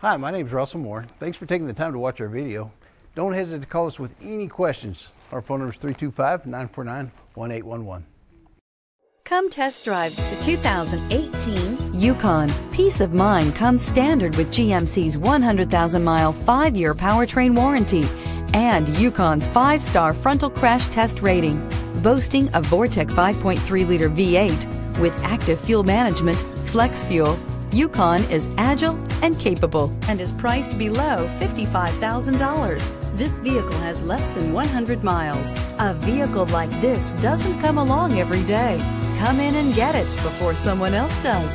Hi, my name is Russell Moore. Thanks for taking the time to watch our video. Don't hesitate to call us with any questions. Our phone number is 325 949 1811. Come test drive the 2018 Yukon. Peace of mind comes standard with GMC's 100,000 mile, five year powertrain warranty and Yukon's five star frontal crash test rating. Boasting a Vortec 5.3 liter V8 with active fuel management, flex fuel, Yukon is agile and capable and is priced below $55,000. This vehicle has less than 100 miles. A vehicle like this doesn't come along every day. Come in and get it before someone else does.